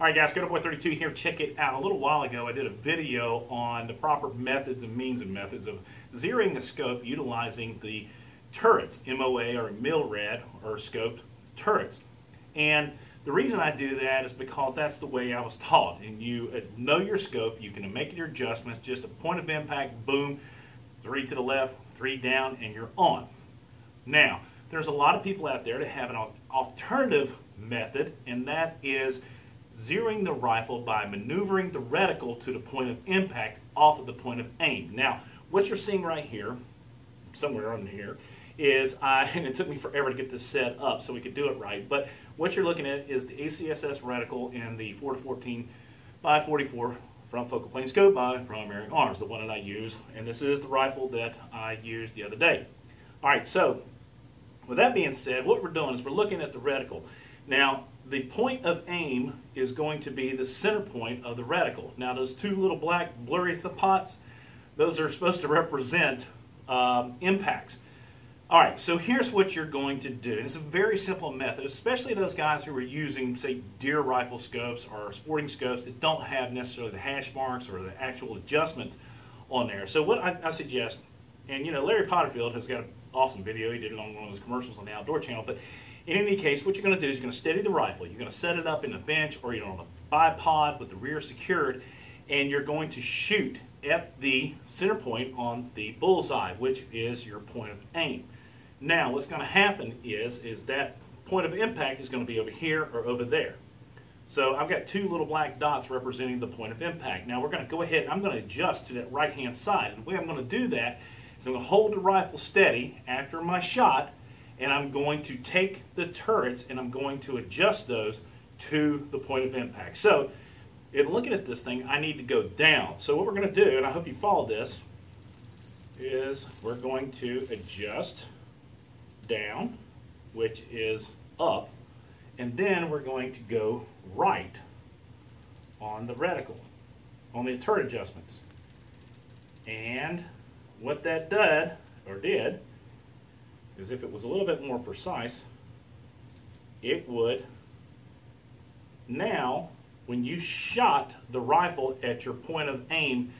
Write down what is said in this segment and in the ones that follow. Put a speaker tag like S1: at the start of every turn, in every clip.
S1: All right, guys, Boy 32 here. Check it out. A little while ago, I did a video on the proper methods and means and methods of zeroing a scope utilizing the turrets, MOA or MILRAD or scoped turrets. And the reason I do that is because that's the way I was taught. And you uh, know your scope, you can make your adjustments, just a point of impact, boom, three to the left, three down, and you're on. Now, there's a lot of people out there that have an alternative method, and that is zeroing the rifle by maneuvering the reticle to the point of impact off of the point of aim. Now, what you're seeing right here, somewhere on here, is I, uh, and it took me forever to get this set up so we could do it right, but what you're looking at is the ACSS reticle in the 4 to 14 by 44 front focal plane scope by Primary Arms, the one that I use, and this is the rifle that I used the other day. All right, so with that being said, what we're doing is we're looking at the reticle. Now, the point of aim is going to be the center point of the reticle. Now, those two little black blurry spots, those are supposed to represent um, impacts. All right, so here's what you're going to do. And it's a very simple method, especially those guys who are using, say, deer rifle scopes or sporting scopes that don't have necessarily the hash marks or the actual adjustment on there. So what I, I suggest, and you know, Larry Potterfield has got an awesome video. He did it on one of his commercials on the Outdoor Channel. But in any case, what you're going to do is you're going to steady the rifle. You're going to set it up in a bench or you know on a bipod with the rear secured, and you're going to shoot at the center point on the bullseye, which is your point of aim. Now, what's going to happen is, is that point of impact is going to be over here or over there. So I've got two little black dots representing the point of impact. Now we're going to go ahead, and I'm going to adjust to that right hand side. And the way I'm going to do that is I'm going to hold the rifle steady after my shot and I'm going to take the turrets and I'm going to adjust those to the point of impact. So in looking at this thing, I need to go down. So what we're going to do, and I hope you follow this, is we're going to adjust down, which is up, and then we're going to go right on the reticle, on the turret adjustments. And what that did, or did, is if it was a little bit more precise, it would now, when you shot the rifle at your point of aim,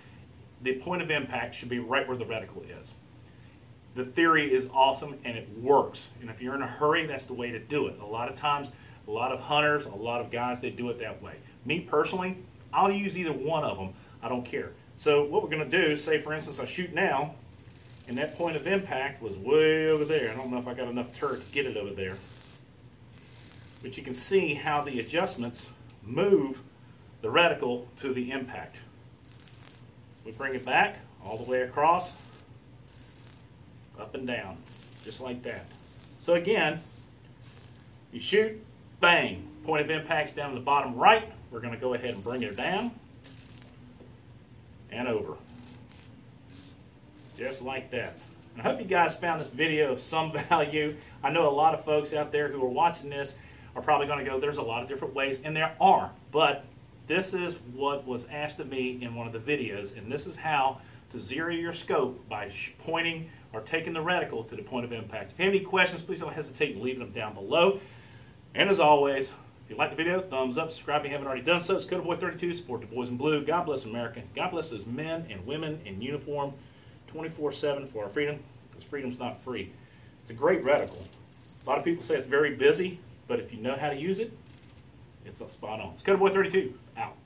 S1: the point of impact should be right where the reticle is. The theory is awesome and it works. And if you're in a hurry, that's the way to do it. A lot of times, a lot of hunters, a lot of guys, they do it that way. Me personally, I'll use either one of them. I don't care. So what we're going to do, say for instance I shoot now, and that point of impact was way over there. I don't know if I got enough turret to get it over there. But you can see how the adjustments move the reticle to the impact. We bring it back all the way across, up and down, just like that. So again, you shoot, bang, point of impact's down in the bottom right. We're going to go ahead and bring it down and over just like that. And I hope you guys found this video of some value. I know a lot of folks out there who are watching this are probably going to go, there's a lot of different ways, and there are, but this is what was asked of me in one of the videos, and this is how to zero your scope by pointing or taking the reticle to the point of impact. If you have any questions, please don't hesitate in leaving them down below. And as always, if you like the video, thumbs up, subscribe if you haven't already done so. It's Dakota Boy 32, support the boys in blue. God bless America. God bless those men and women in uniform 24-7 for our freedom, because freedom's not free. It's a great reticle. A lot of people say it's very busy, but if you know how to use it, it's a spot on. It's Boy 32, out.